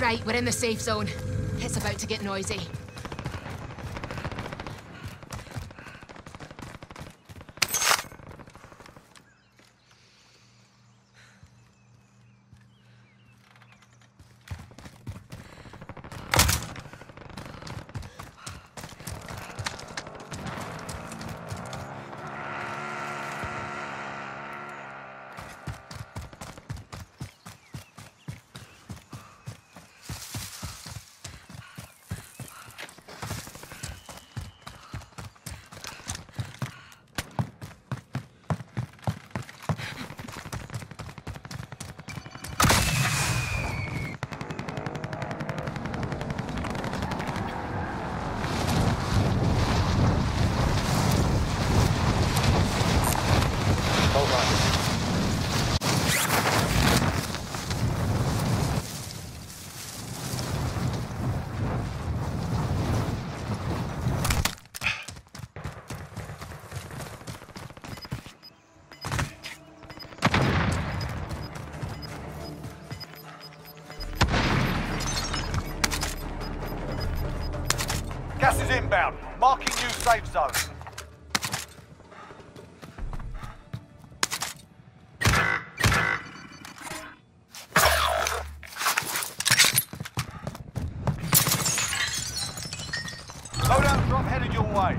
Right, we're in the safe zone. It's about to get noisy. Inbound. Marking new safe zone. Loadout drop headed your way.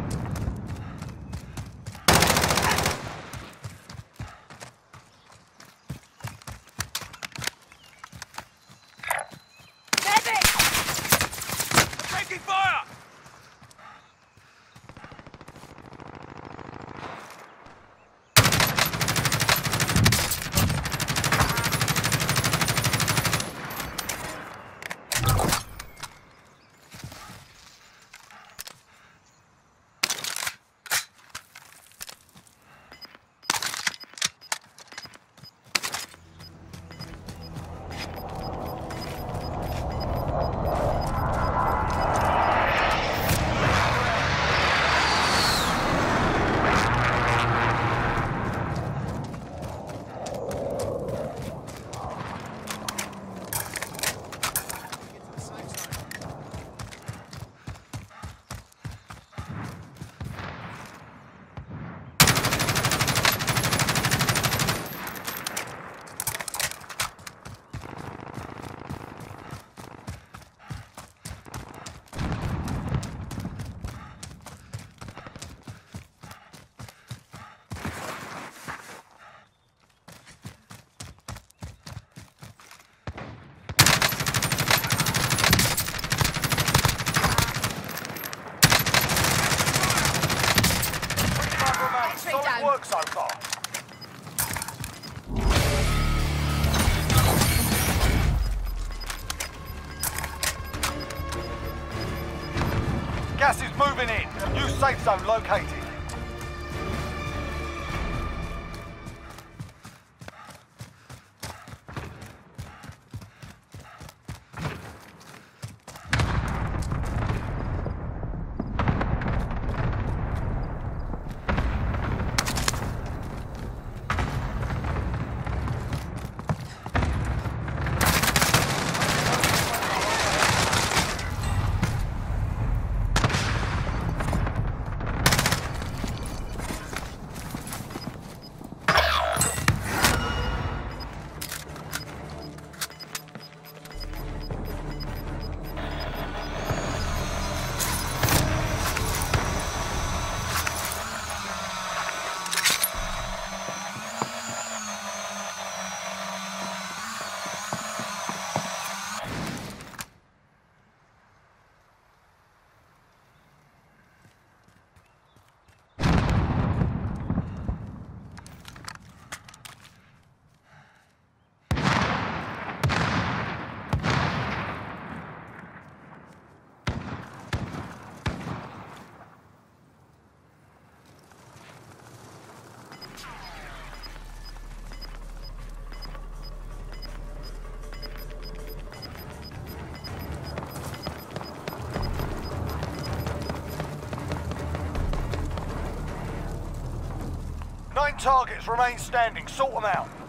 Taking fire! Solid work so far. Gas is moving in. New safe zone located. Targets remain standing. Sort them out.